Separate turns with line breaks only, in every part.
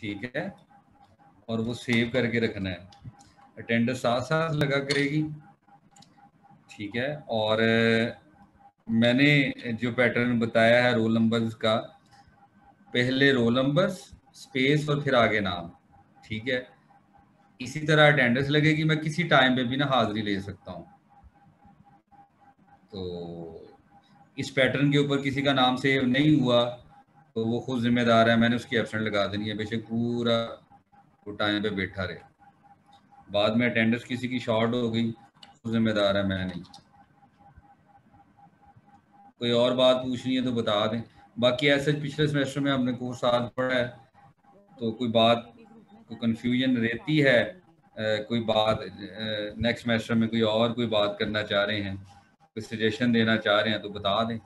ठीक है, और वो सेव करके रखना है। अटेंडेंस साथ साथ लगा करेगी। ठीक है, और मैंने जो पैटर्न बताया है रोल नंबर्स का, पहले रोल नंबर्स स्पेस और फिर आगे नाम। ठीक है, इसी तरह अटेंडेंस लगेगी, मैं किसी टाइम पे भी ना हाजिरी ले सकता हूँ। तो इस पैटर्न के ऊपर किसी का नाम सेव नहीं हुआ तो वो खुद जिम्मेदार है, मैंने उसकी एबसेंट लगा देनी है, बेशक पूरा वो टाइम पे बैठा रहे। बाद में अटेंडेंस किसी की शॉर्ट हो गई, खुद जिम्मेदार है, मैं नहीं। कोई और बात पूछनी है तो बता दें। बाकी ऐसे पिछले सेमेस्टर में हमने कोर्स साथ पढ़ा है तो कोई बात, कोई कंफ्यूजन रहती है कोई बात नेक्स्ट सेमेस्टर में कोई और कोई बात करना चाह रहे हैं, कोई सजेशन देना चाह रहे हैं तो बता दें।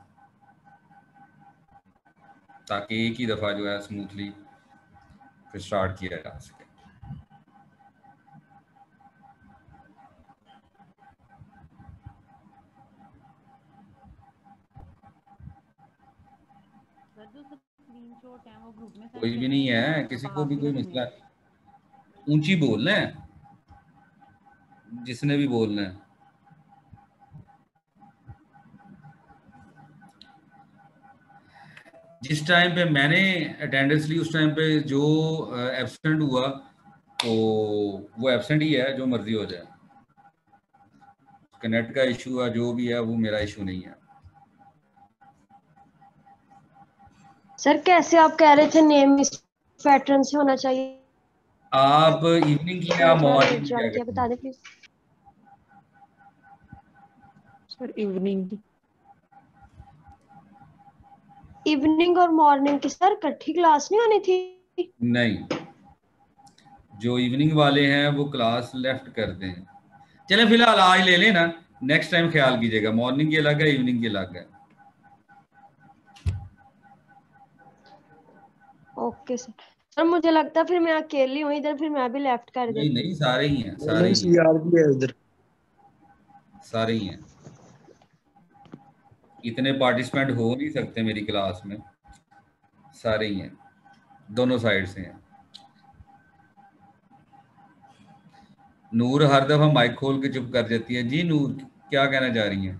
ताकि एक ही दफ़ा जो है स्मूथली फिर स्टार्ट किया जा सके। कोई भी नहीं है किसी को भी कोई मसला ऊँची बोलना है। जिसने भी बोलना है। जिस टाइम पे मैंने अटेंडेंस ली उस टाइम पे जो एबसेंट हुआ तो वो एबसेंट ही है जो मर्ज़ी हो जाए। कनेक्ट का इशू है जो भी है वो मेरा इशू नहीं है।
सर कैसे आप कह रहे थे नेम इस पैटर्न से होना चाहिए?
आप इवनिंग की या मॉर्निंग
की बता दें प्लीज़
सर इवनिंग की।
इवनिंग और मॉर्निंग की सर इकट्ठी क्लास नहीं होनी थी?
नहीं। जो इवनिंग वाले हैं वो क्लास लेफ़्ट कर दें। चले फ़िलहाल आज ले लेना नेक्स्ट टाइम ख्याल कीजिएगा। मॉर्निंग की अलग है इवनिंग की अलग है।
Okay sir. सर मुझे लगता है फिर मैं अकेली हूँ इधर फिर मैं भी लेफ़्ट कर
नहीं नहीं सारे ही हैं सारे ही
है।
सारे ही हैं। इतने पार्टिसिपेंट हो नहीं सकते मेरी क्लास में। सारे ही हैं। दोनों साइड से हैं। नूर हर दफ़ा माइक खोल के चुप कर जाती है। जी नूर क्या कहना चाह रही हैं?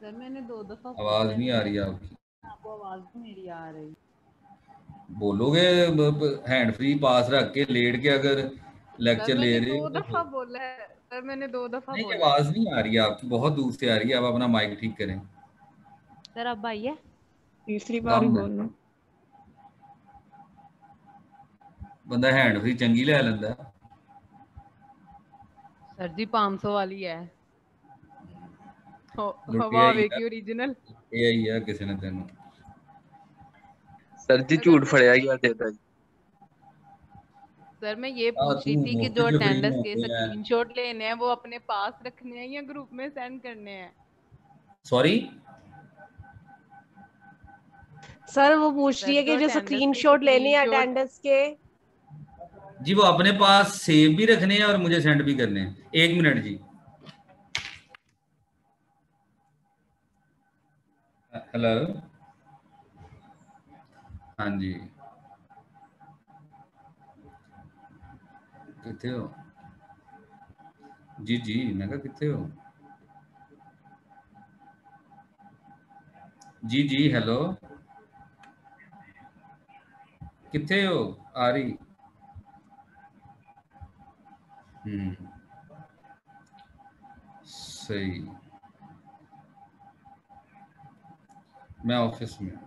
सर मैंने दो दफ़ा
आवाज़ नहीं आ रही आपकी।
आपको आवाज़ तो मेरी आ रही।
बोलोगे हैंड फ्री पास रख के लेट के अगर लेक्चर ले रहे
दो दफ़ा बोला है। सर मैंने दो दफा
नहीं आवाज नहीं आ रही है आपकी बहुत दूर से आ रही है आप अपना माइक ठीक करें
सर अब आई है
तीसरी बार ही बोलना
बंदा हैंड फ्री चंगी ले लेंदा
सर जी 500 वाली है ਹਵਾ ਵੇਖੀ ओरिजिनल
ਇਹ ਹੀ ਆ ਕਿਸੇ ਨੇ ਤੈਨੂੰ
सर जी झूठ फड़या गया देता जी
सर मैं ये पूछ रही थी कि जो अटेंडेंस के स्क्रीनशॉट लेने हैं वो अपने पास रखने हैं या ग्रुप में सेंड करने हैं?
सॉरी
सर वो पूछ रही है कि जो स्क्रीनशॉट लेने हैं अटेंडेंस के।
जी वो अपने पास सेव भी रखने हैं और मुझे सेंड भी करने हैं। एक मिनट जी। हेलो हाँ जी। कितने हो? जी जी मैं कहा कितने हो? जी जी, हेलो। कितने हो आ रही हम्म। सही। मैं ऑफ़िस में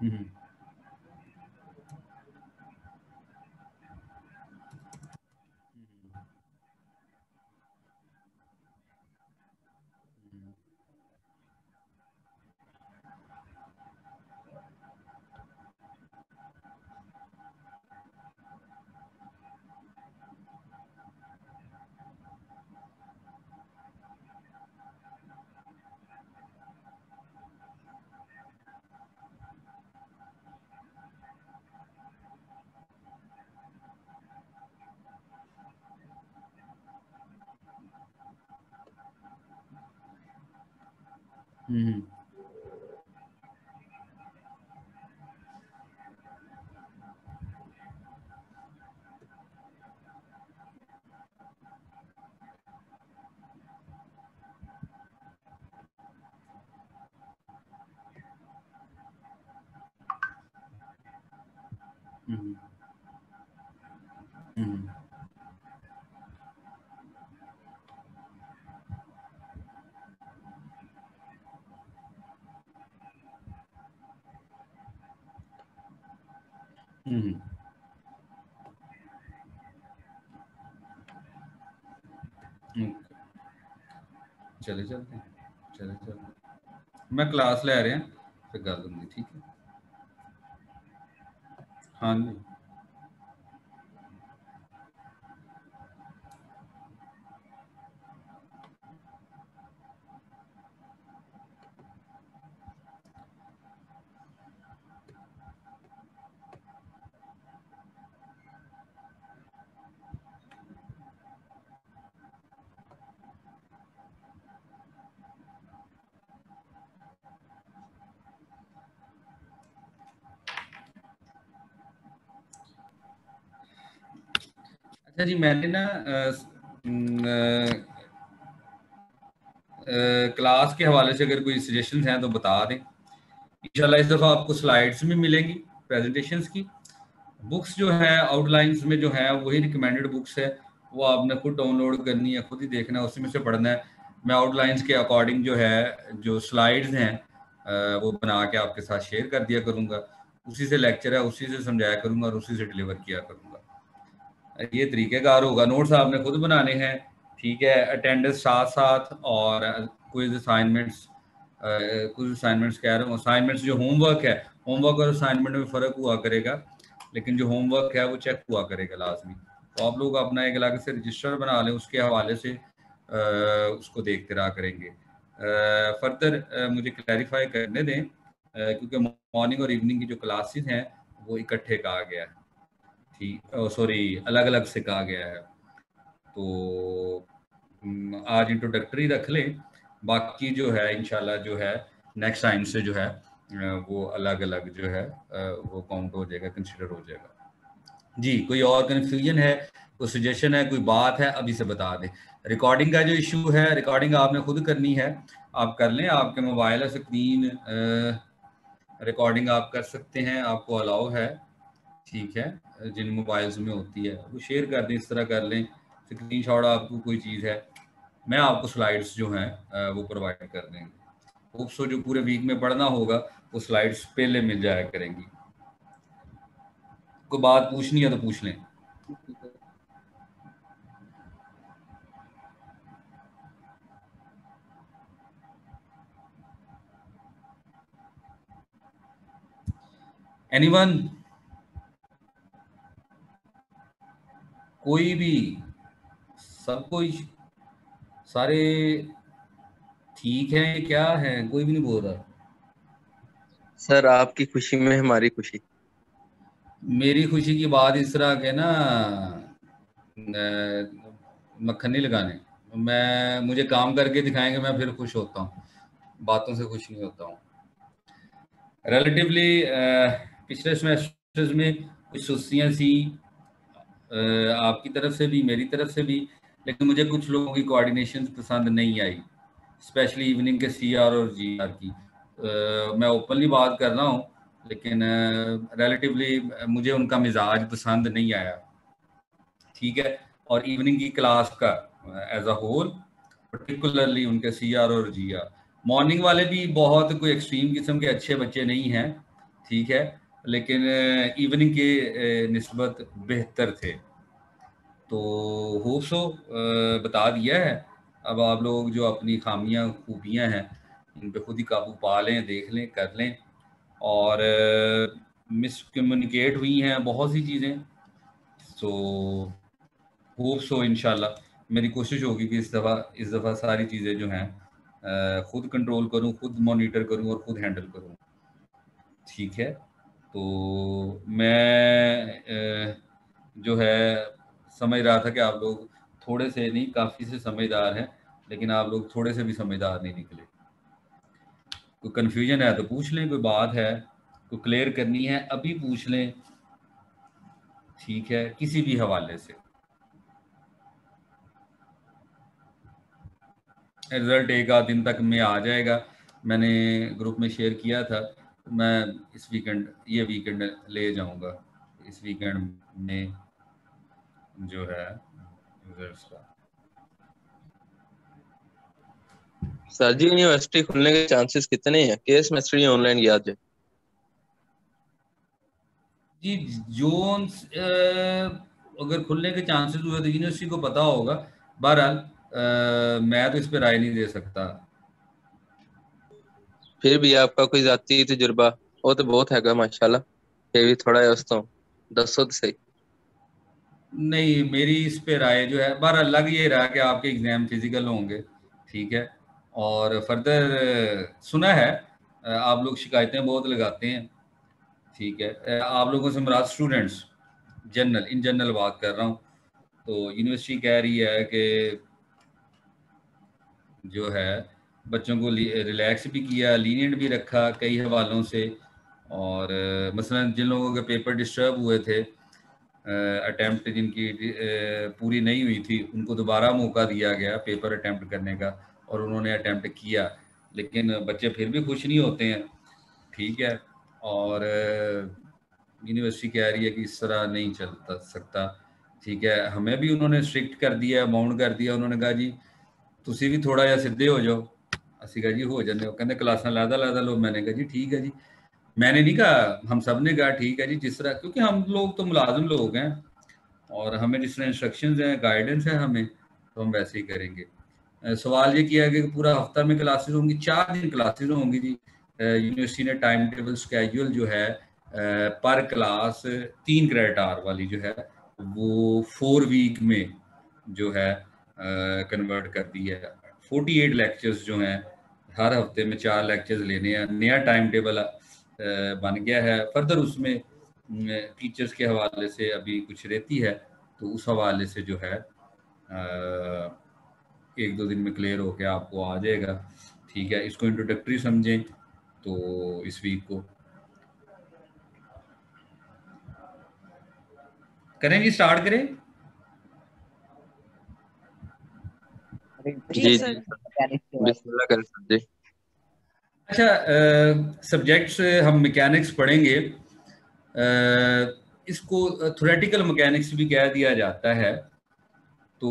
हम्म हम्म हम्म। चले चलते हैं, चले चलते हैं। मैं क्लास ले रहा हैं, फिर गल होंगी ठीक है हाँ जी जी, मैंने ना क्लास के हवाले से अगर कोई सजेशन हैं तो बता दें। इंशाल्लाह इस दफ़ा आपको स्लाइड्स भी मिलेंगी प्रेजेंटेशंस की। बुक्स जो है आउटलाइंस में जो है, वही रिकमेंडेड बुक्स है। वो आपने खुद डाउनलोड करनी है, खुद ही देखना है, उसी में से पढ़ना है। मैं आउटलाइंस के अकॉर्डिंग जो है, जो स्लाइड्स हैं वो बना के आपके साथ शेयर कर दिया करूँगा। उसी से लेक्चर है, उसी से समझाया करूँगा और उसी से डिलीवर किया करूँगा। ये तरीक़ेकार होगा। नोट्स आपने खुद बनाने हैं ठीक है अटेंडेंस साथ साथ और कुछ असाइनमेंट्स कुछ असाइनमेंट्स कह रहा हूँ। असाइनमेंट्स जो होमवर्क है होमवर्क और असाइनमेंट में फ़र्क हुआ करेगा लेकिन जो होमवर्क है वो चेक हुआ करेगा लाजमी। तो आप लोग अपना एक अलग से रजिस्टर बना लें उसके हवाले से अ, उसको देखते रहा करेंगे। फर्दर मुझे क्लैरिफाई करने दें क्योंकि मॉर्निंग और इवनिंग की जो क्लासेस हैं वो इकट्ठे कहा गया है। ठीक सॉरी अलग अलग से कहा गया है। तो आज इंट्रोडक्टरी रख लें। बाकी जो है, इंशाल्लाह जो है नेक्स्ट टाइम से जो है वो अलग अलग जो है वो काउंट हो जाएगा कंसिडर हो जाएगा। जी, कोई और कन्फ्यूज़न है, कोई सजेशन है, कोई बात है, अभी से बता दें। रिकॉर्डिंग का जो इशू है रिकॉर्डिंग आपने खुद करनी है। आप कर लें, आपके मोबाइल स्क्रीन रिकॉर्डिंग आप कर सकते हैं, आपको अलाउ है। ठीक है, जिन मोबाइल्स में होती है, वो शेयर कर दें, इस तरह कर लें। स्क्रीन शॉट आपको कोई चीज़ है, मैं आपको स्लाइड्स जो हैं वो प्रोवाइड कर देंगे। होप सो जो पूरे वीक में पढ़ना होगा, वो स्लाइड्स पहले मिल जाया करेंगी। कोई बात पूछनी है तो पूछ लें। एनीवन कोई भी सब कोई सारे ठीक है क्या है कोई भी नहीं बोल रहा।
सर आपकी खुशी में हमारी खुशी।
मेरी खुशी की बात इस तरह के ना मक्खन नहीं लगाने। मैं मुझे काम करके दिखाएँगे मैं फिर खुश होता हूँ। बातों से खुश नहीं होता हूँ। रिलेटिवली पिछले सेमेस्टर्स में कुछ सुस्तियाँ सी आपकी तरफ़ से भी मेरी तरफ़ से भी लेकिन मुझे कुछ लोगों की कोऑर्डिनेशन पसंद नहीं आई स्पेशली इवनिंग के सी आर और जी आर की। अ, मैं ओपनली बात कर रहा हूँ लेकिन रिलेटिवली मुझे उनका मिजाज पसंद नहीं आया। ठीक है? और इवनिंग की क्लास का एज अ होल पर्टिकुलरली उनके सी आर और जी आर मॉर्निंग वाले भी बहुत कोई एक्सट्रीम किस्म के अच्छे बच्चे नहीं हैं ठीक है? लेकिन इवनिंग के नस्बत बेहतर थे। तो होप सो बता दिया है। अब आप लोग जो अपनी खामियाँ, खूबियाँ हैं, उन पर खुद ही काबू पा लें, देख लें, कर लें। और मिस कम्युनिकेट हुई हैं बहुत सी चीज़ें। सो होप सो, इंशाल्लाह। मेरी कोशिश होगी कि इस दफ़ा इस दफ़ा सारी चीज़ें जो हैं खुद कंट्रोल करूँ, खुद मॉनिटर करूँ और खुद हैंडल करूँ। ठीक है? तो मैं जो है, समझ रहा था कि आप लोग थोड़े से नहीं, काफ़ी से समझदार हैं, लेकिन आप लोग थोड़े से भी समझदार नहीं निकले। कोई कंफ्यूजन है तो पूछ लें, कोई बात है, कोई क्लियर करनी है, अभी पूछ लें। ठीक है, किसी भी हवाले से। रिज़ल्ट एक आध दिन तक में आ जाएगा। मैंने ग्रुप में शेयर किया था। मैं इस वीकेंड ये वीकेंड ले जाऊँगा। इस वीकेंड में जो है रिजल्ट्स का।
सर जी यूनिवर्सिटी खुलने के चांसेस कितने हैं? के सेमेस्टर ही ऑनलाइन गया जाए
जी जोन अगर खुलने के चांसेस हुए तो यूनिवर्सिटी को पता होगा। बहरहाल मैं तो इस पर राय नहीं दे सकता।
फिर भी आपका कोई जाती तजुर्बा? वो तो बहुत हैगा, माशाल्लाह। फिर भी थोड़ा है उस तो दसो तो सही।
नहीं, मेरी इस पे राय जो है बार अलग ये रहा कि आपके एग्ज़ाम फ़िज़िकल होंगे, ठीक है? और फर्दर सुना है, आप लोग शिकायतें बहुत लगाते हैं, ठीक है? आप लोगों से मराद स्टूडेंट्स जनरल इन जनरल बात कर रहा हूँ। तो यूनिवर्सिटी कह रही है कि जो है बच्चों को रिलैक्स भी किया लीनियंट भी रखा कई हवालों से। और मसलन जिन लोगों के पेपर डिस्टर्ब हुए थे अटैम्प्ट जिनकी पूरी नहीं हुई थी, उनको दोबारा मौका दिया गया पेपर अटैम्प्ट करने का और उन्होंने अटैम्प्ट किया। लेकिन बच्चे फिर भी खुश नहीं होते हैं। ठीक है। और यूनिवर्सिटी कह रही है कि इस तरह नहीं चल सकता। ठीक है। हमें भी उन्होंने स्ट्रिक्ट कर दिया अमाउंट कर दिया। उन्होंने कहा, जी तुम भी थोड़ा जहा सीधे हो जाओ। ਅਸੀਂ कहा जी हो जाते कहते क्लासा लैदा लैदा लो मैंने कहा जी ठीक है जी मैंने नहीं कहा हम सबने कहा ठीक है जी जिस तरह क्योंकि हम लोग तो मुलाजिम लोग हैं और हमें जिस तरह इंस्ट्रक्शन हैं गाइडेंस है हमें तो हम वैसे ही करेंगे सवाल ये किया गया कि पूरा हफ़्ता में क्लासेस होंगी चार दिन क्लासेस होंगी जी यूनिवर्सिटी ने टाइम टेबल स्केजूल जो है पर क्लास तीन क्रेडिट आर वाली जो है वो फोर वीक में जो है कन्वर्ट कर दी है फोर्टी एट लेक्चर्स जो हैं, हर हफ़्ते में चार लेक्चर्स लेने हैं। नया टाइम टेबल बन गया है। फर्दर उसमें टीचर्स के हवाले से अभी कुछ रहती है तो उस हवाले से जो है एक दो दिन में क्लियर होकर आपको आ जाएगा। ठीक है, इसको इंट्रोडक्टरी समझें तो इस वीक को। करें स्टार्ट करें?
जी सर
अच्छा सब्जेक्ट्स हम मैकेनिक्स पढ़ेंगे। इसको थोरेटिकल मैकेनिक्स भी कह दिया जाता है। तो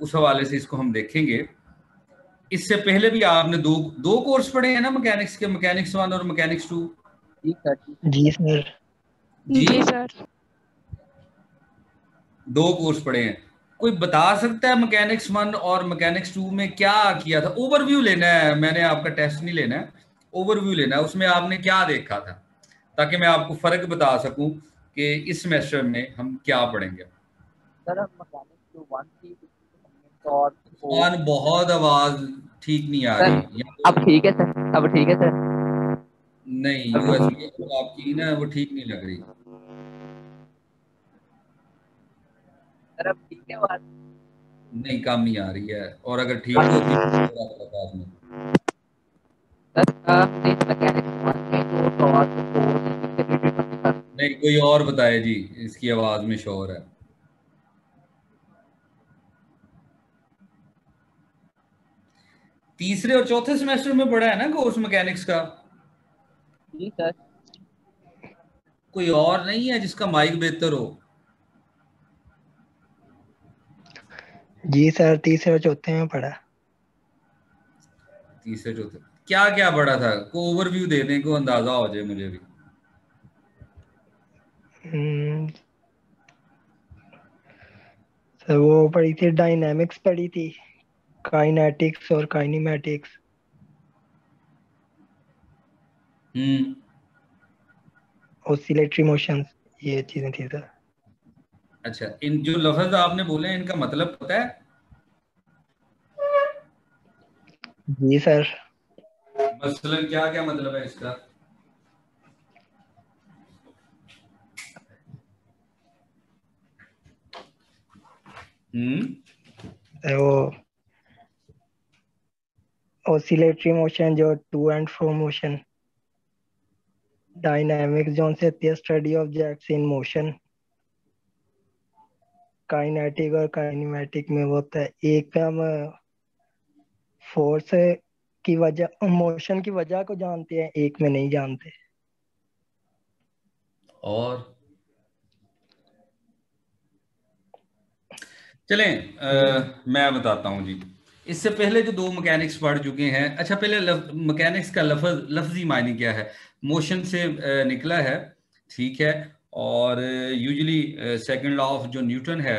उस हवाले से इसको हम देखेंगे। इससे पहले भी आपने दो दो कोर्स पढ़े हैं ना मैकेनिक्स के मैकेनिक्स वन और मैकेनिक्स टू
जी सर
जी, जी सर। दो कोर्स पढ़े हैं। कोई बता सकता है मैकेनिक्स वन और मैकेनिक्स टू में क्या किया था? ओवरव्यू लेना है। मैंने आपका टेस्ट नहीं लेना है। ओवरव्यू लेना है। उसमें आपने क्या देखा था? ताकि मैं आपको फ़र्क बता सकूँ कि इस सेमेस्टर में हम क्या पढ़ेंगे। वन बहुत आवाज़ ठीक नहीं आ रही।
अब ठीक है सर अब ठीक है सर
नहीं यूएसबी आपकी ना वो ठीक नहीं लग रही।
तरफ़ ठीक है बात
नहीं कम ही आ रही है। और अगर ठीक होती तो नहीं कोई और बताए जी इसकी आवाज़ में शोर है। तीसरे और चौथे सेमेस्टर में पढ़ा है ना कोर्स मैकेनिक्स का?
जी सर
कोई और नहीं है जिसका माइक बेहतर हो?
जी सर तीसरे और चौथे में पढ़ा।
तीसरे चौथे। क्या क्या पढ़ा था? को ओवरव्यू देने को अंदाज़ा हो जाए मुझे भी।
हम्म। सर वो पढ़ी थी डायनामिक्स पढ़ी थी। काइनेटिक्स और काइनेमेटिक्स
हम्म।
ऑसिलेटरी मोशंस ये चीज़ें थी सर।
अच्छा इन जो लफ्ज आपने बोले इनका मतलब पता है?
जी सर।
मसलन क्या क्या मतलब है इसका?
हम्म? वो ऑसिलेटरी मोशन जो to and fro motion dynamics जो से study of jets in motion kinetic और काइनेमेटिक में वो होता है। एक पे हम फोर्स की वजह मोशन की वजह को जानते हैं एक में नहीं जानते।
और? चलें आ, मैं बताता हूँ जी। इससे पहले जो दो मैकेनिक्स पढ़ चुके हैं। अच्छा पहले मैकेनिक्स का लफज लफ्जी मायने क्या है? मोशन से निकला है ठीक है। और यूजली सेकंड लॉ ऑफ़ जो न्यूटन है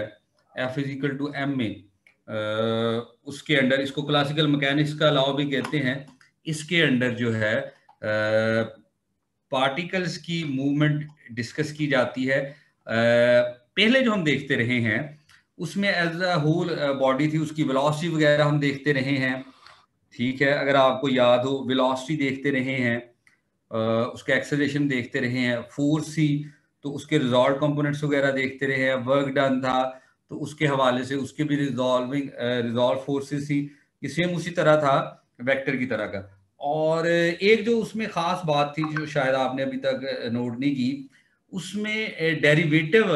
F is equal to M A, उसके अंडर इसको क्लासिकल मैकेनिक्स का लॉ भी कहते हैं इसके अंडर जो है पार्टिकल्स uh, की मूवमेंट डिस्कस की जाती है uh, पहले जो हम देखते रहे हैं उसमें एज अ होल बॉडी थी उसकी वेलोसिटी वगैरह हम देखते रहे हैं ठीक है अगर आपको याद हो वेलोसिटी देखते रहे हैं उसके एक्सेलेशन देखते रहे हैं फोर्स थी तो उसके रिजॉल्व कंपोनेंट्स वगैरह देखते रहे हैं वर्क डन था तो उसके हवाले से उसके भी रिजॉल्विंग रिजॉल्व फोर्सेस थी ये सेम उसी तरह था वेक्टर की तरह का। और एक जो उसमें खास बात थी, जो शायद आपने अभी तक नोट नहीं की, उसमें डेरिवेटिव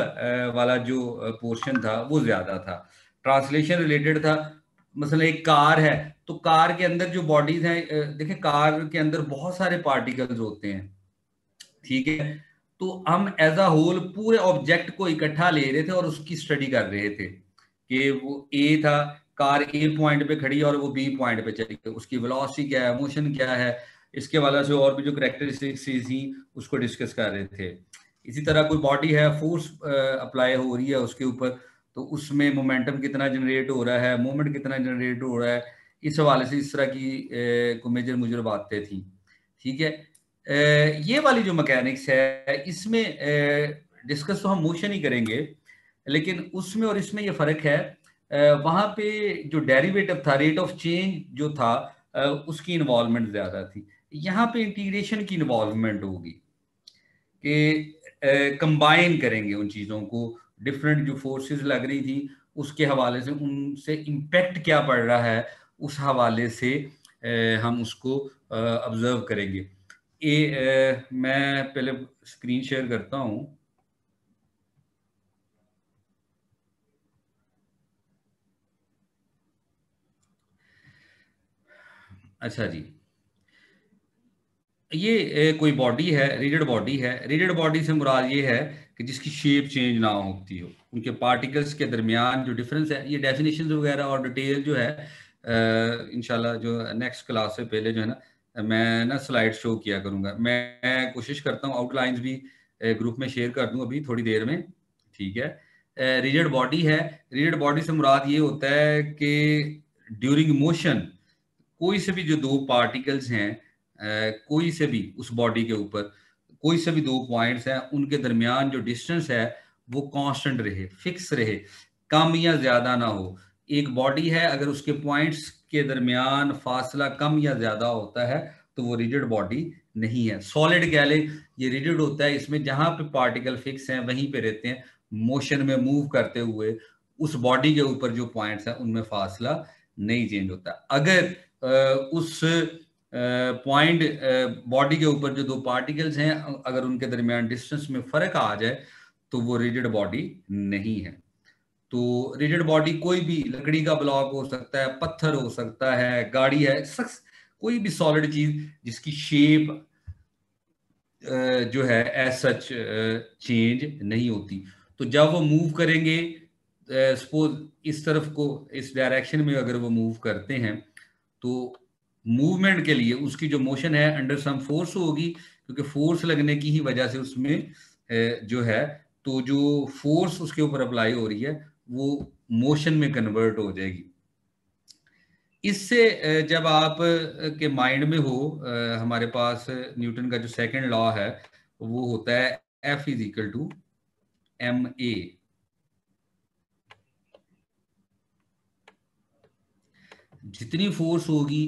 वाला जो पोर्शन था, वो ज़्यादा था। ट्रांसलेशन रिलेटेड था मसला एक कार है तो कार के अंदर जो बॉडीज हैं देखें, कार के अंदर बहुत सारे पार्टिकल्स होते हैं, ठीक है? तो हम एज अ होल पूरे ऑब्जेक्ट को इकट्ठा ले रहे थे और उसकी स्टडी कर रहे थे कि वो ए था कार ए पॉइंट पे खड़ी और वो बी पॉइंट पे चली गई। उसकी वेलोसिटी क्या है मोशन क्या है इसके वाला से और भी जो करेक्टरिस्टिक्स थी उसको डिस्कस कर रहे थे। इसी तरह कोई बॉडी है फोर्स अप्लाई हो रही है उसके ऊपर तो उसमें मोमेंटम कितना जनरेट हो रहा है मूवमेंट कितना जनरेट हो रहा है इस हवाले से इस तरह की को मेजर मुजर बातें थी। ठीक है? ए, ये वाली जो मैकेनिक्स है, इसमें डिस्कस तो हम मोशन ही करेंगे, लेकिन उसमें और इसमें ये फ़र्क है वहाँ पे जो डेरिवेटिव था रेट ऑफ़ चेंज जो था उसकी इन्वॉल्वमेंट ज़्यादा थी। यहाँ पे इंटीग्रेशन की इन्वॉल्वमेंट होगी, कि कंबाइन करेंगे उन चीज़ों को। डिफरेंट जो फोर्सेस लग रही थी, उसके हवाले से, उनसे इम्पेक्ट क्या पड़ रहा है, उस हवाले से हम उसको ऑब्ज़र्व करेंगे। ए, मैं पहले स्क्रीन शेयर करता हूँ। अच्छा जी। ये कोई बॉडी है रिजिड बॉडी है। रिजिड बॉडी से मुराद ये है कि जिसकी शेप चेंज ना होती हो। उनके पार्टिकल्स के दरमियान जो डिफरेंस है ये डेफिनेशन वगैरह और डिटेल जो है इनशाला जो नेक्स्ट क्लास से पहले जो है ना मैं ना स्लाइड शो किया करूँगा। मैं कोशिश करता हूँ आउटलाइंस भी ग्रुप में शेयर कर दूँ अभी थोड़ी देर में। ठीक है? रिजिड बॉडी है। रिजिड बॉडी से मुराद ये होता है कि ड्यूरिंग मोशन कोई से भी जो दो पार्टिकल्स हैं कोई से भी उस बॉडी के ऊपर, कोई से भी दो पॉइंट्स हैं, उनके दरमियान जो डिस्टेंस है, वो कांस्टेंट रहे फिक्स रहे, कम या ज़्यादा ना हो। एक बॉडी है, अगर उसके पॉइंट्स के दरमियान फासला कम या ज़्यादा होता है तो वो रिजिड बॉडी नहीं है। सॉलिड कह ले, ये रिजिड होता है, इसमें जहाँ पे पार्टिकल फिक्स हैं, वहीं पे रहते हैं। मोशन में मूव करते हुए, उस बॉडी के ऊपर जो पॉइंट्स हैं, उनमें फासला नहीं चेंज होता। अगर उस पॉइंट बॉडी के ऊपर जो दो पार्टिकल्स हैं, अगर उनके दरमियान डिस्टेंस में फ़र्क आ जाए तो वो रिजिड बॉडी नहीं है। तो रिजिड बॉडी कोई भी लकड़ी का ब्लॉक हो सकता है, पत्थर हो सकता है, गाड़ी है सक्स कोई भी सॉलिड चीज़ जिसकी शेप जो है एज सच चेंज नहीं होती। तो जब वो मूव करेंगे सपोज़ इस तरफ़ को, इस डायरेक्शन में अगर वो मूव करते हैं तो मूवमेंट के लिए उसकी जो मोशन है अंडर सम फोर्स होगी, क्योंकि फोर्स लगने की ही वजह से उसमें जो है तो जो फोर्स उसके ऊपर अप्लाई हो रही है वो मोशन में कन्वर्ट हो जाएगी। इससे जब आप के माइंड में हो हमारे पास न्यूटन का जो सेकंड लॉ है, वो होता है F is equal to M A जितनी फोर्स होगी,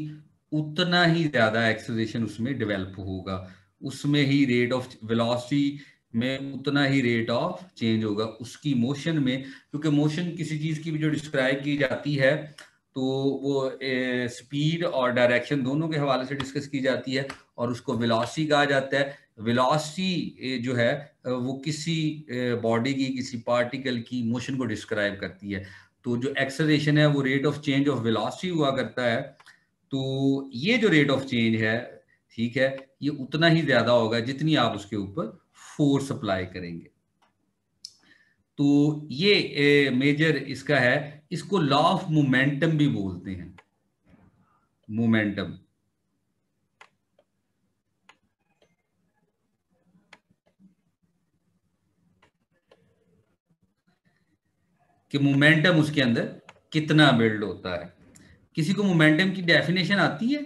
उतना ही ज़्यादा एक्सेलरेशन उसमें डेवलप होगा। उसमें ही रेट ऑफ़ वेलोसिटी में उतना ही रेट ऑफ़ चेंज होगा उसकी मोशन में, क्योंकि मोशन किसी चीज़ की भी जो डिस्क्राइब की जाती है तो वो स्पीड और डायरेक्शन दोनों के हवाले से डिस्कस की जाती है और उसको वेलोसिटी कहा जाता है। वेलोसिटी जो है, वो किसी बॉडी की, किसी पार्टिकल की मोशन को डिस्क्राइब करती है। तो जो एक्सलेशन है, वो rate of change of velocity हुआ करता है। तो ये जो रेट ऑफ़ चेंज है, ठीक है, ये उतना ही ज़्यादा होगा जितनी आप उसके ऊपर फोर्स अप्लाई करेंगे। तो ये मेजर इसका है इसको लॉ ऑफ़ मोमेंटम भी बोलते हैं। मोमेंटम कि मोमेंटम उसके अंदर कितना बिल्ड होता है। किसी को मोमेंटम की डेफिनेशन आती है?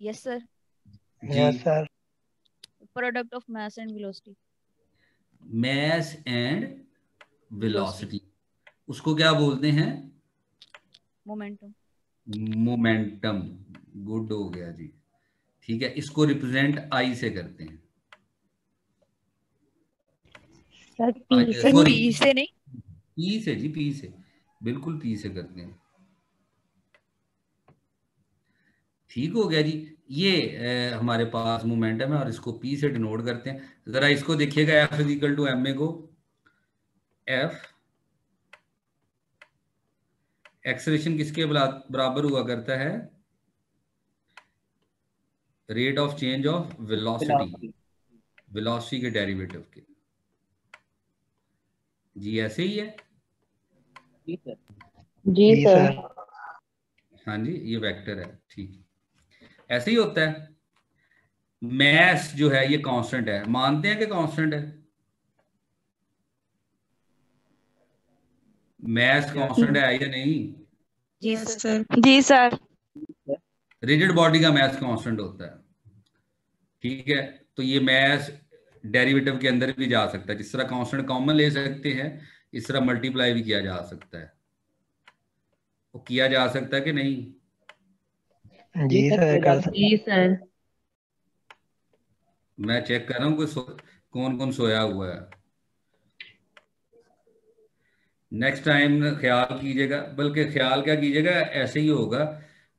Yes sir
yes sir
product of mass and velocity
mass and velocity उसको क्या बोलते हैं?
मोमेंटम
मोमेंटम गुड हो गया जी। ठीक है इसको रिप्रेजेंट आई से करते हैं।
सर पी से पी से नहीं?
पी से जी पी से। बिल्कुल पी से करते हैं। ठीक हो गया जी। ये ए, हमारे पास मोमेंटम है और इसको पी से डिनोट करते हैं। जरा इसको देखिएगा F is equal to M A को। एफ़ एक्सलेशन किसके बराबर हुआ करता है? Rate of change of velocity velocity के डेरिवेटिव के। जी ऐसे ही है?
जी सर।
हाँ जी ये वेक्टर है। ठीक। ऐसे ही होता है। मैस जो है ये कांस्टेंट है। मानते हैं कि कांस्टेंट है? मैस कांस्टेंट है या नहीं?
जी सर। जी सर।
रिजिड बॉडी का मैथ कांस्टेंट होता है। ठीक है? तो ये मैथ डेरिवेटिव के अंदर भी जा सकता है। जिस तरह कांस्टेंट कॉमन ले सकते हैं इस तरह मल्टीप्लाई भी किया जा सकता है। वो किया जा सकता है कि नहीं?
जी सर
जी सर।
मैं चेक कर रहा हूँ कोई कौन कौन सोया हुआ है। नेक्स्ट टाइम ख्याल कीजिएगा बल्कि ख्याल क्या कीजिएगा ऐसे ही होगा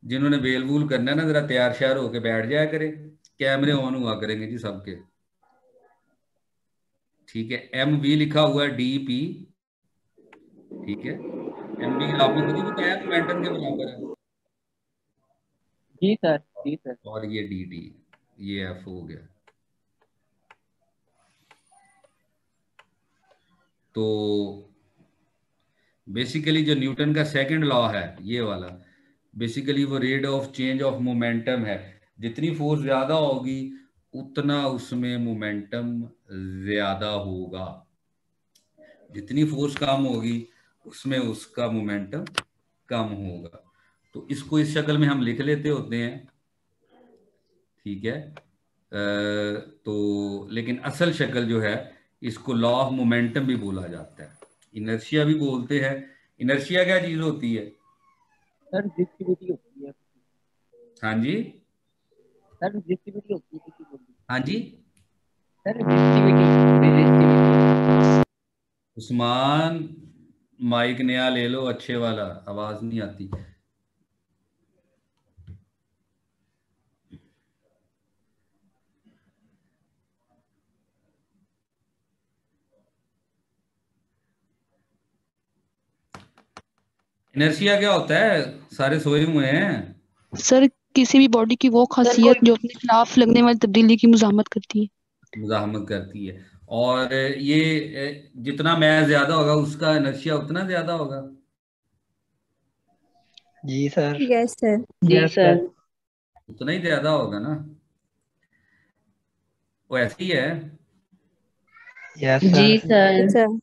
जिन्होंने बेल वूल करना है ना जरा तैयार श्यार होके बैठ जाया करे कैमरे ऑन हुआ करेंगे जी सबके। ठीक है एम वी लिखा हुआ है डी पी ठीक है एम वी आपने खुद ही बताया मोमेंटम के बराबर है।
जी सर जी सर।
और ये डी डी, ये एफ़ हो गया। तो बेसिकली जो न्यूटन का सेकंड लॉ है, ये वाला बेसिकली वो rate of change of momentum है। जितनी फोर्स ज़्यादा होगी, उतना उसमें मोमेंटम ज़्यादा होगा। जितनी फोर्स कम होगी, उसमें उसका मोमेंटम कम होगा। तो इसको इस शक्ल में हम लिख लेते होते हैं। ठीक है। तो लेकिन असल शक्ल जो है इसको लॉ ऑफ़ मोमेंटम भी बोला जाता है। इनर्शिया भी बोलते हैं। इनर्शिया क्या चीज़ होती है?
सर रेजिस्टिविटी होती है।
हाँ जी।
सर रेजिस्टिविटी होती है
हाँ। जी।
Sir resistivity resistivity
Usman mic नया ले लो अच्छे वाला आवाज़ नहीं आती। इनर्शिया क्या होता है? सारे सोए हुए हैं।
सर किसी भी बॉडी की वो खासियत जो अपने खिलाफ लगने वाली तब्दीली की मुजाहमत करती है।
मुजाहमत करती है। और ये जितना मैच ज़्यादा होगा उसका इनर्शिया उतना ज़्यादा होगा।
जी सर।
यस सर
जी सर।
उतना ही ज़्यादा होगा ना? वो ऐसे ही है?
यस
जी
सर
सर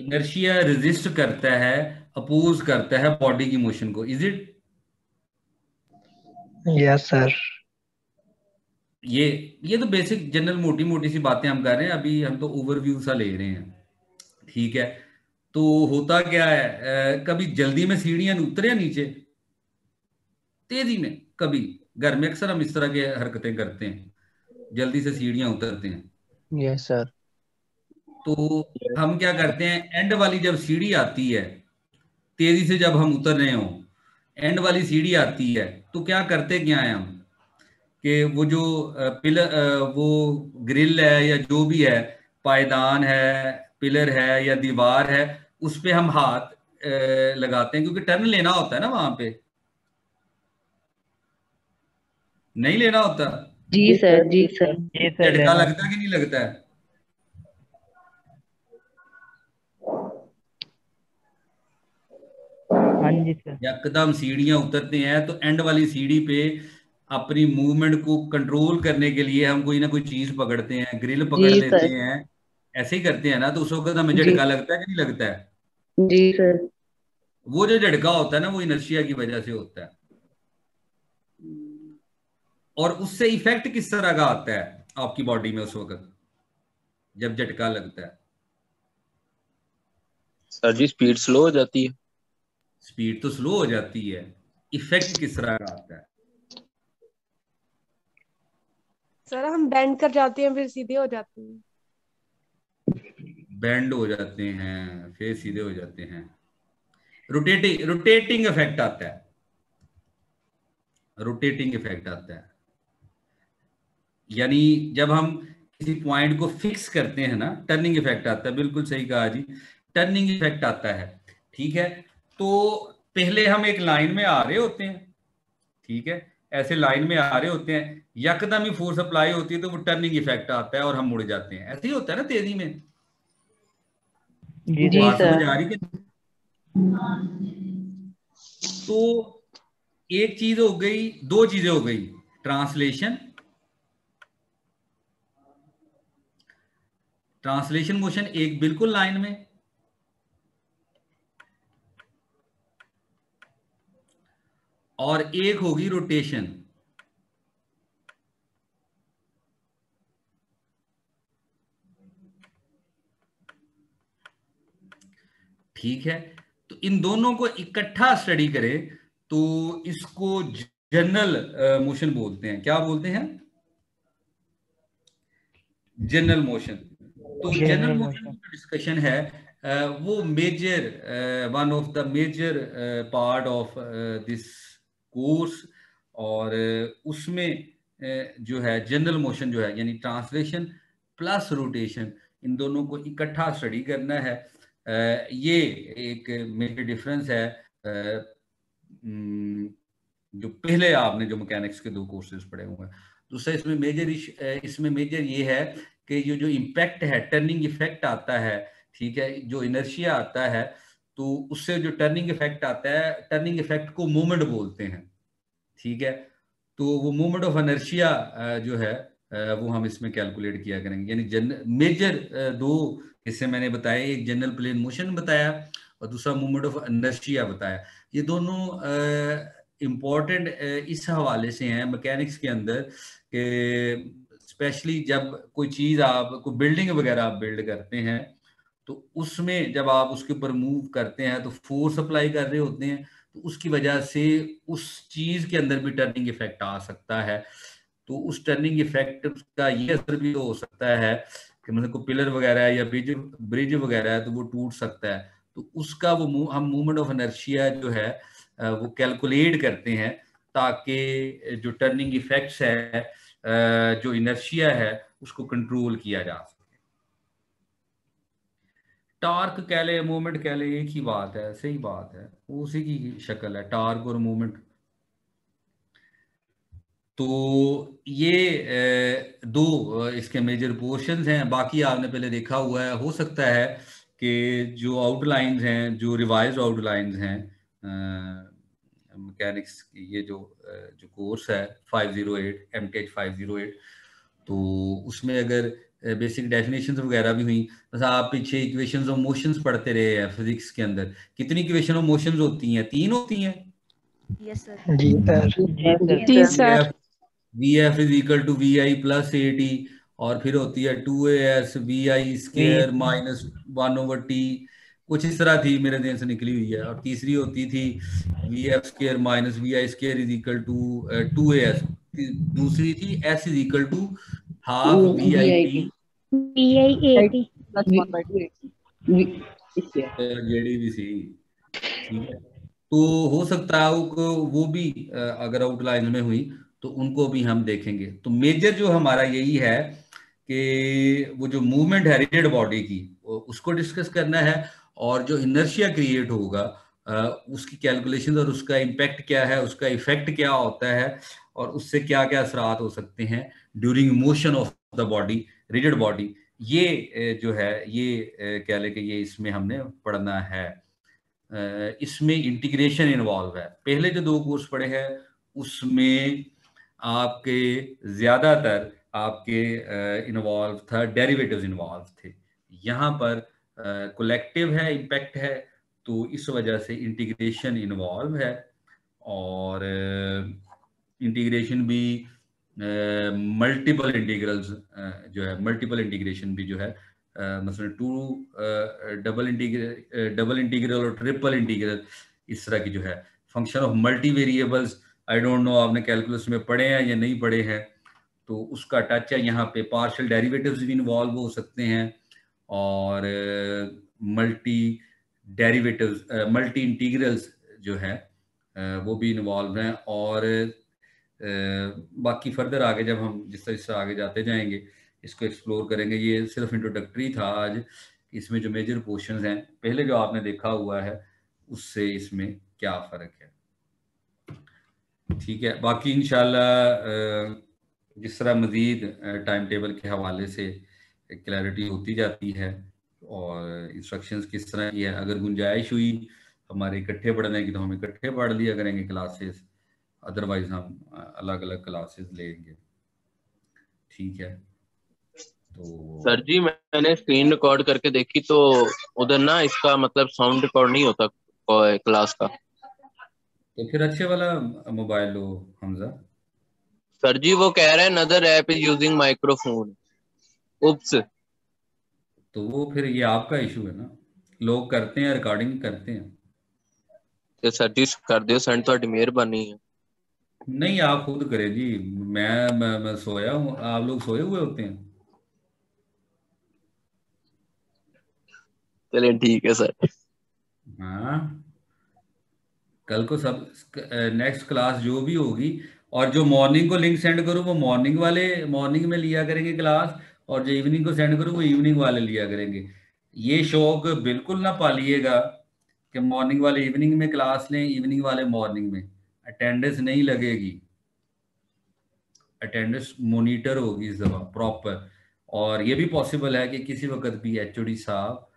इनर्शिया रेजिस्ट करता है अपोज करता है बॉडी की मोशन को। इज़ इट
यस सर
ये ये तो बेसिक जनरल मोटी मोटी सी बातें हम कर रहे हैं। अभी हम तो ओवरव्यू सा ले रहे हैं। ठीक है। तो होता क्या है? आ, कभी जल्दी में सीढ़ियाँ उतरे या नीचे? तेज़ी में कभी। घर में अक्सर हम इस तरह के हरकतें करते हैं। जल्दी से सीढ़ियाँ उतरते हैं।
यस सर
तो हम क्या करते हैं? एंड वाली जब सीढ़ी आती है तेज़ी से जब हम उतर रहे हो एंड वाली सीढ़ी आती है तो क्या करते क्या है हम? कि वो जो पिलर वो ग्रिल है या जो भी है पायदान है पिलर है या दीवार है उस पर हम हाथ लगाते हैं क्योंकि टर्न लेना होता है ना वहाँ पे। नहीं लेना होता?
जी सर जी सर।
झटका लगता कि नहीं लगता है?
हाँ जी सर।
यकदम सीढ़ियाँ उतरते हैं तो एंड वाली सीढ़ी पे अपनी मूवमेंट को कंट्रोल करने के लिए हम कोई ना कोई चीज़ पकड़ते हैं ग्रिल पकड़ लेते हैं ऐसे ही करते हैं ना तो उस वक्त हमें झटका लगता है कि नहीं लगता है?
जी सर।
वो जो झटका होता है ना वो इनर्शिया की वजह से होता है। और उससे इफ़ेक्ट किस तरह का आता है आपकी बॉडी में उस वक्त जब झटका लगता है?
सर जी स्पीड स्लो हो जाती है।
स्पीड तो स्लो हो जाती है। इफ़ेक्ट किस तरह का आता है?
सर हम बैंड कर जाते हैं फिर सीधे हो जाते हैं।
बैंड हो जाते हैं फिर सीधे हो जाते हैं। रोटेटिंग रोटेटिंग इफ़ेक्ट आता है। रोटेटिंग इफ़ेक्ट आता है। यानी जब हम किसी पॉइंट को फिक्स करते हैं ना टर्निंग इफ़ेक्ट आता है। बिल्कुल सही कहा जी। टर्निंग इफ़ेक्ट आता है। ठीक है? तो पहले हम एक लाइन में आ रहे होते हैं। ठीक है? ऐसे लाइन में आ रहे होते हैं। यकदम ही फोर्स अप्लाई होती है तो वो टर्निंग इफ़ेक्ट आता है और हम मुड़ जाते हैं। ऐसे ही होता है ना तेज़ी में?
जी
बात समझ आ रही कि तो एक चीज़ हो गई दो चीज़ें हो गई। ट्रांसलेशन ट्रांसलेशन मोशन एक बिल्कुल लाइन में और एक होगी रोटेशन। ठीक है? तो इन दोनों को इकट्ठा स्टडी करें तो इसको जनरल मोशन बोलते हैं। क्या बोलते हैं? जनरल मोशन तो जनरल मोशन डिस्कशन है वो major one of the major part of this course और उसमें जो है जनरल मोशन जो है, यानी ट्रांसलेशन प्लस रोटेशन इन दोनों को इकट्ठा स्टडी करना है। ये एक मेजर डिफरेंस है। जो पहले आपने जो मैकेनिक्स के दो कोर्सेज पढ़े हुए हैं। दूसरा इसमें मेजर इसमें मेजर ये है कि ये जो इम्पैक्ट है टर्निंग इफ़ेक्ट आता है, ठीक है, जो इनर्शिया आता है तो उससे जो टर्निंग इफ़ेक्ट आता है टर्निंग इफ़ेक्ट को मूवमेंट बोलते हैं। ठीक है? तो वो मूवमेंट ऑफ़ इनर्शिया जो है वो हम इसमें कैलकुलेट किया करेंगे। यानी जन मेजर दो हिस्से मैंने बताए, एक जनरल प्लेन मोशन बताया और दूसरा मूवमेंट ऑफ़ इनर्शिया बताया। ये दोनों इम्पोर्टेंट इस हवाले से हैं मैकेनिक्स के अंदर कि स्पेशली जब कोई चीज़ आप, कोई बिल्डिंग वगैरह आप बिल्ड करते हैं तो उसमें जब आप उसके ऊपर मूव करते हैं तो फोर्स अप्लाई कर रहे होते हैं तो उसकी वजह से उस चीज़ के अंदर भी टर्निंग इफ़ेक्ट आ सकता है। तो उस टर्निंग इफ़ेक्ट का ये असर भी हो सकता है कि मतलब कोई पिलर वगैरह या ब्रिज ब्रिज वगैरह है तो वो टूट सकता है। तो उसका वो हम मूवमेंट ऑफ़ एनर्शिया जो है वो कैलकुलेट करते हैं, ताकि जो टर्निंग इफेक्ट्स है जो इनर्शिया है, उसको कंट्रोल किया जा सके। टार्क कह ले मूवमेंट कह ले, एक ही बात है, सही बात है। उसी की शक्ल है टार्क और मूवमेंट तो ये दो इसके मेजर पोर्शंस हैं। बाकी आपने पहले देखा हुआ है, हो सकता है कि जो आउटलाइंस हैं, जो रिवाइज आउटलाइंस हैं मैकेनिक्स ये जो जो कोर्स है 508 एम टी एच तो उसमें अगर बेसिक डेफिनेशंस वगैरह भी हुई। बस आप पीछे इक्वेशंस ऑफ़ मोशंस पढ़ते रहे हैं फिजिक्स के अंदर। कितनी इक्वेशन ऑफ़ मोशंस होती हैं? तीन होती हैं?
यस सर
जी sir
ji sir
V F is equal to V I plus A T और फिर होती है two A S V I square minus one over T कुछ इस तरह थी मेरे दिन से निकली हुई है। और तीसरी होती थी V F square minus V I square is equal to two A S दूसरी थी S
is
equal to half VIP.
I 80. That's 1 by तो हो सकता है वो वो भी अगर आउटलाइन में हुई तो उनको भी हम देखेंगे। तो मेजर जो हमारा यही है कि वो जो मूवमेंट है रिजिड बॉडी की उसको डिस्कस करना है और जो इनर्शिया क्रिएट होगा उसकी कैलकुलेशन और उसका इम्पैक्ट क्या है उसका इफ़ेक्ट क्या होता है और उससे क्या क्या असरात हो सकते हैं during motion of the body rigid body ये जो है, ये कह ले कि ये इसमें हमने पढ़ना है। इसमें इंटीग्रेशन इन्वॉल्व है। पहले जो दो कोर्स पढ़े हैं, उसमें आपके ज़्यादातर आपके इन्वॉल्व था डेरिवेटिव्स इन्वॉल्व थे। यहाँ पर कलेक्टिव है इम्पैक्ट है तो इस वजह से इंटीग्रेशन इन्वॉल्व है। और इंटीग्रेशन भी मल्टीपल इंटीग्रल्स जो है मल्टीपल इंटीग्रेशन भी जो है मतलब to double integral double integral और ट्रिपल इंटीग्रल इस तरह की जो है function of multi variables I don't know आपने कैलकुलस में पढ़े हैं या नहीं पढ़े हैं तो उसका टच है यहाँ पे पार्शियल डेरिवेटिव्स भी इन्वॉल्व हो सकते हैं, और मल्टी डेरिवेटिव्स मल्टी इंटीग्रल्स जो है वो भी इन्वॉल्व हैं, और बाकी फर्दर आगे जब हम जिस तरह से आगे जाते जाएँगे, इसको एक्सप्लोर करेंगे। ये सिर्फ़ इंट्रोडक्टरी था आज। इसमें जो मेजर पोर्शन हैं, पहले जो आपने देखा हुआ है, उससे इसमें क्या फ़र्क है? ठीक है, बाकी इंशाल्लाह जिस तरह मज़ीद टाइम टेबल के हवाले से क्लैरिटी होती जाती है और इंस्ट्रक्शंस किस तरह की है, अगर गुंजाइश हुई, हमारे इकट्ठे पढ़ने की तो हम इकट्ठे पढ़ लिया करेंगे क्लासेस अदरवाइज हम अलग अलग क्लासेस लेंगे ठीक है
तो सर जी मैंने स्क्रीन रिकॉर्ड करके देखी तो उधर ना इसका मतलब साउंड रिकॉर्ड नहीं होता क्लास का
तो फिर अच्छे वाला मोबाइल लो हमजा
सर जी वो कह रहे हैं another app is using microphone oops
तो वो फिर ये आपका इशू है ना लोग करते हैं रिकॉर्डिंग करते हैं
तो सर जी कर दियो सेंड ਤੁਹਾਡੀ ਮਿਹਰਬਾਨੀ है
नहीं आप खुद करें जी। मैं मैं, मैं सोया हूँ। आप लोग सोए हुए होते हैं?
चलिए ठीक है सर।
हाँ। कल को सब नेक्स्ट क्लास जो भी होगी और जो मॉर्निंग को लिंक सेंड करूँ वो मॉर्निंग वाले मॉर्निंग में लिया करेंगे क्लास और जो इवनिंग को सेंड करूँ वो इवनिंग वाले लिया करेंगे। ये शौक बिल्कुल ना पालिएगा कि मॉर्निंग वाले इवनिंग में क्लास लें इवनिंग वाले मॉर्निंग में। अटेंडेंस नहीं लगेगी। अटेंडेंस मोनिटर होगी इस दफ़ा प्रॉपर और ये भी पॉसिबल है कि किसी वक्त भी एच साहब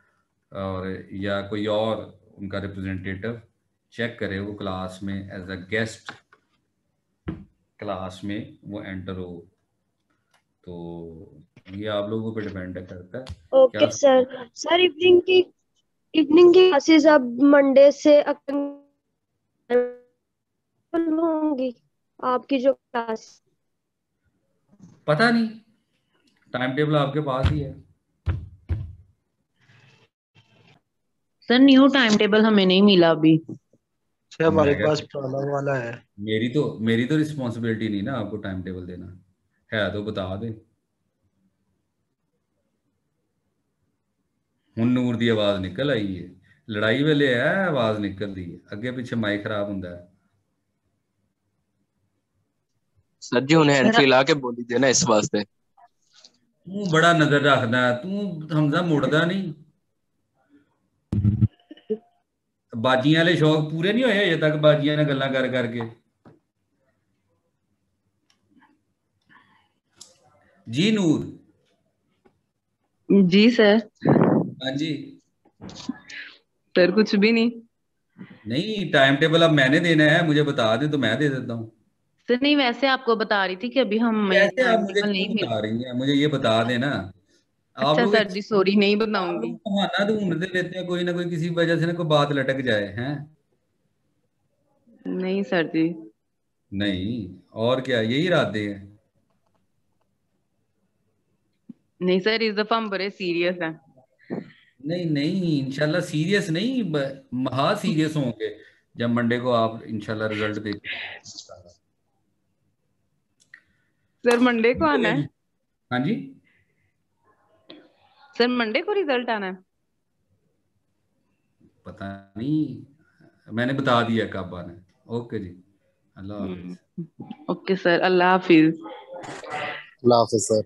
और या कोई और उनका रिप्रेजेंटेटिव चेक करे वो क्लास में एज अ गेस्ट क्लास में वो एंटर हो। तो ये आप लोगों पे डिपेंड करता है
ओके सर सर इवनिंग की इवनिंग की क्लासेस अब मंडे से होंगी आपकी जो क्लास
पता नहीं टाइम टेबल आपके पास ही है
सर न्यू टाइम टेबल हमें नहीं मिला अभी
सर हमारे पास पुराना वाला है
मेरी तो मेरी तो रिस्पॉन्सिबिलिटी नहीं ना आपको टाइम टेबल देना है तो बता दे ਹੁਣ ਨੂਰ ਦੀ ਆਵਾਜ਼ ਨਿਕਲ ਆਈ ਹੈ ਲੜਾਈ ਵੇਲੇ ਹੈ ਆਵਾਜ਼ ਨਿਕਲਦੀ ਹੈ ਅੱਗੇ ਪਿੱਛੇ ਮਾਈਕ ਖਰਾਬ ਹੁੰਦਾ ਹੈ
सर जी उन्हें एंट्री ला के बोली देना इस वास्ते।
तू बड़ा नज़र रखना तू हमजा मुड़दा नहीं। बाजियाँ वाले शौक पूरे नहीं होए अजे तक बाजियाँ ने गल्ला कर करके। जी नूर।
जी सर।
हाँ जी।
सर कुछ भी नहीं।
नहीं टाइम टेबल अब मैंने देना है मुझे बता दे तो मैं दे
सर नहीं वैसे आपको बता रही थी कि अभी हम
कैसे आप मुझे नहीं बता रही हैं? मुझे ये बता देना।
अच्छा सर जी सॉरी नहीं बताऊँगी।
बहाना ढूंढते रहते हैं कोई ना कोई किसी वजह से ना कोई बात लटक जाए हैं?
नहीं सर जी।
नहीं और क्या यही इरादे हैं
नहीं सर इस दफ़ा हम बड़े सीरियस हैं।
नहीं नहीं इंशाल्लाह सीरियस नहीं महा सीरियस होंगे। जब मंडे को आप इंशाल्लाह रिज़ल्ट देखें
सर मंडे को आना है।
हाँ जी।
सर मंडे को रिज़ल्ट आना है।
पता नहीं। मैंने बता दिया कब आना है। ओके जी। अल्लाह हाफिज।
ओके सर अल्लाह हाफिज।
अल्लाह हाफिज सर।